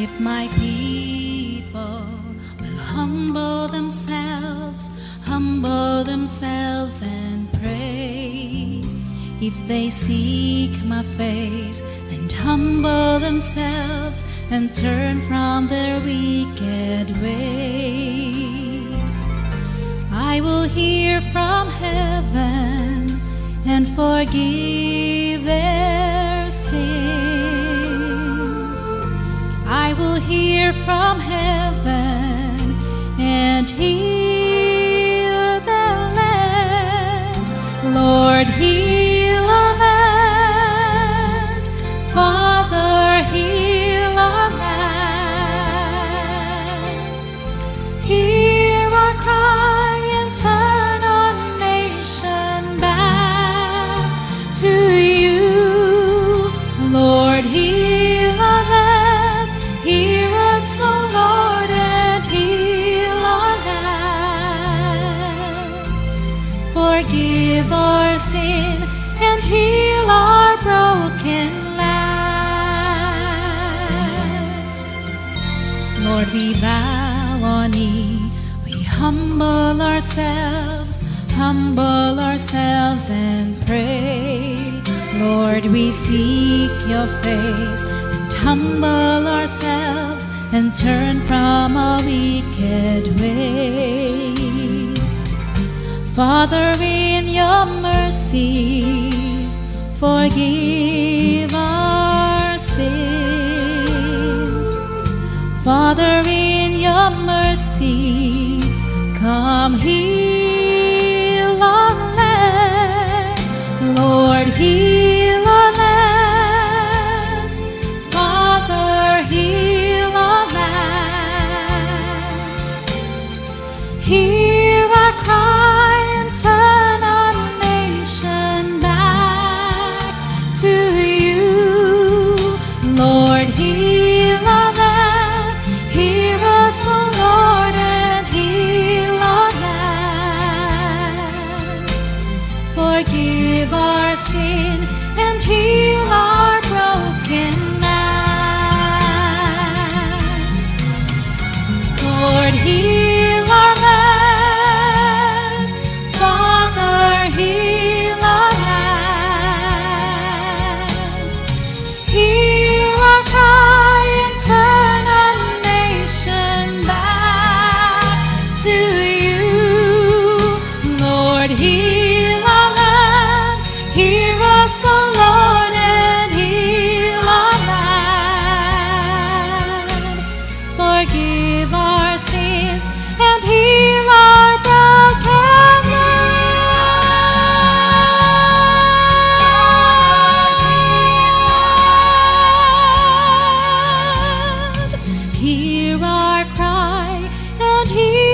If my people will humble themselves, humble themselves and pray. If they seek my face and humble themselves and turn from their wicked ways, I will hear from heaven and forgive hear from heaven and heal the land. Lord, heal our land. Father, heal our land. Hear our cry and turn our nation back to you. Lord, we bow our knee, we humble ourselves, humble ourselves and pray. Lord, we seek your face and humble ourselves and turn from our wicked ways. Father, in your mercy, forgive Father, in your mercy, come heal our land. Lord, heal Lord, heal our land. Father, heal our land. Hear our cry and turn our nation back to you. Lord, heal our land. Hear us, O Lord, and heal our land. Forgive our hear our cry and hear.